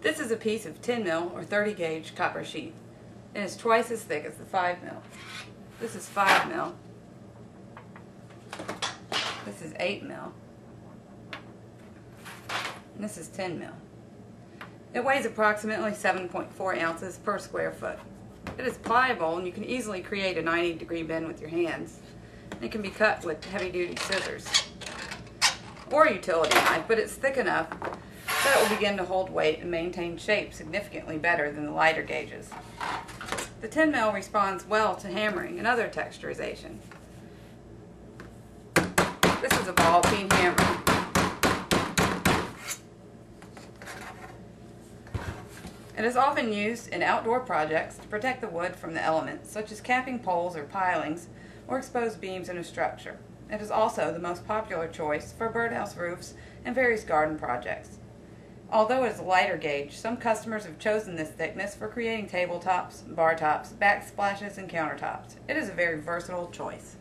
This is a piece of 10 mil or 30 gauge copper sheet. It is twice as thick as the 5 mil. This is 5 mil. This is 8 mil. And this is 10 mil. It weighs approximately 7.4 ounces per square foot. It is pliable and you can easily create a 90 degree bend with your hands. It can be cut with heavy duty scissors or utility knife, but it's thick enough it will begin to hold weight and maintain shape significantly better than the lighter gauges. The 10 mil responds well to hammering and other texturization. This is a ball peen hammer. It is often used in outdoor projects to protect the wood from the elements, such as capping poles or pilings, or exposed beams in a structure. It is also the most popular choice for birdhouse roofs and various garden projects. Although it is a lighter gauge, some customers have chosen this thickness for creating tabletops, bar tops, backsplashes, and countertops. It is a very versatile choice.